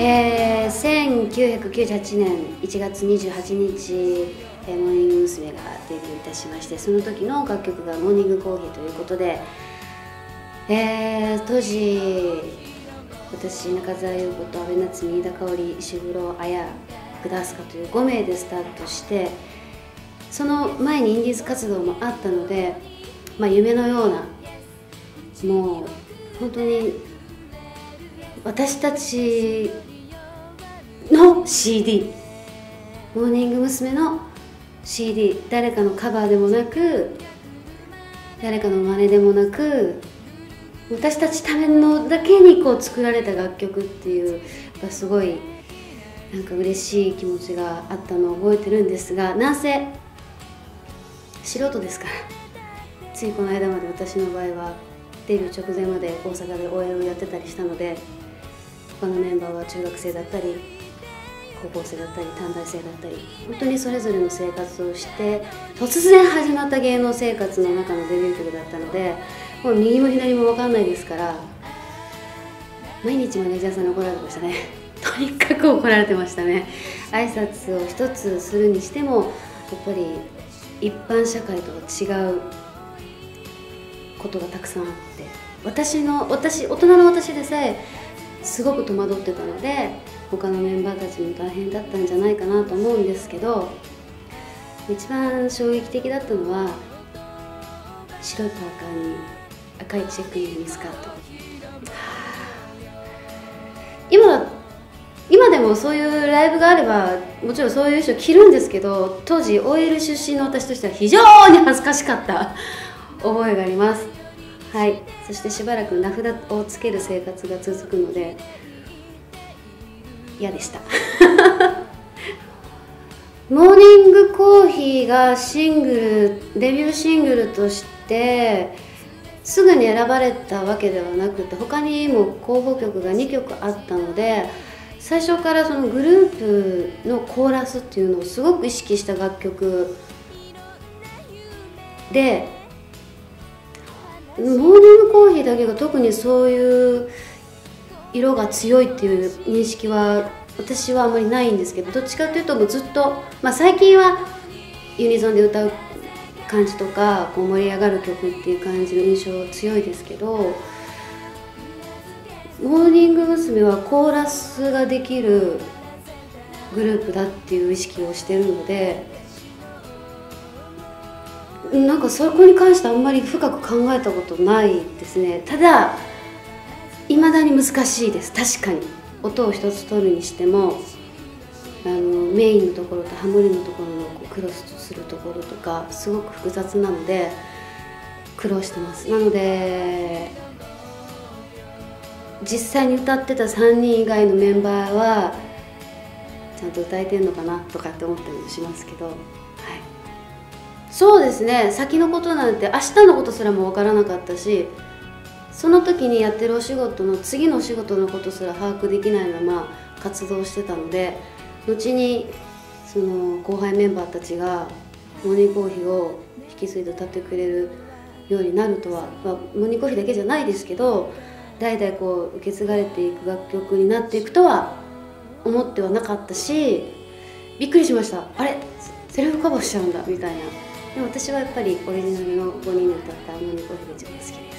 えー、1998年1月28日、えー、モーニング娘。がデビューいたしましてその時の楽曲が「モーニングコーヒー」ということで、えー、当時私中澤優子と阿部夏実飯田香織石黒綾福田明日香という5名でスタートしてその前にインディーズ活動もあったので、まあ、夢のようなもう本当に私たちの CD モーニング娘。の CD 誰かのカバーでもなく誰かの真似でもなく私たちためのだけにこう作られた楽曲っていうすごいなんか嬉しい気持ちがあったのを覚えてるんですがなんせ素人ですからついこの間まで私の場合はデビュー直前まで大阪で OL をやってたりしたので他のメンバーは中学生だったり高校生だったり短大生だったり本当にそれぞれの生活をして突然始まった芸能生活の中のデビュー曲だったのでもう右も左も分かんないですから毎日マネージャーさんに怒られてましたね とにかく怒られてましたね。挨拶を一つするにしてもやっぱり一般社会とは違うことがたくさんあって私の私大人の私でさえすごく戸惑ってたので他のメンバーたちも大変だったんじゃないかなと思うんですけど一番衝撃的だったのは白いパーカーに赤いチェックのミニスカート今今でもそういうライブがあればもちろんそういう人着るんですけど当時 OL 出身の私としては非常に恥ずかしかった。覚えがあります。はい。そしてしばらく名札をつける生活が続くので嫌でした。モーニングコーヒーがシングルデビューシングルとしてすぐに選ばれたわけではなくて他にも候補曲が2曲あったので最初からそのグループのコーラスっていうのをすごく意識した楽曲でモーニングコーヒーだけが特にそういう色が強いっていう認識は私はあまりないんですけどどっちかというともうずっと、まあ、最近はユニゾンで歌う感じとかこう盛り上がる曲っていう感じの印象強いですけどモーニング娘。はコーラスができるグループだっていう意識をしてるのでなんかそこに関してあんまり深く考えたことないですね。ただいまだに難しいです。確かに。音を一つ取るにしてもあのメインのところとハモリのところのこうクロスするところとかすごく複雑なので苦労してます。なので実際に歌ってた3人以外のメンバーはちゃんと歌えてんのかなとかって思ったりもしますけど、そうですね。先のことなんて明日のことすらも分からなかったしその時にやってるお仕事の次のお仕事のことすら把握できないまま活動してたので後にその後輩メンバーたちがモーニングコーヒーを引き継いで歌ってくれるようになるとは、まあ、モーニングコーヒーだけじゃないですけど代々こう受け継がれていく楽曲になっていくとは思ってはなかったしびっくりしました。あれ？セルフカバーしちゃうんだ。みたいな。でも私はやっぱりオリジナルの5人で歌った「モーニコヒー」が一番好きです。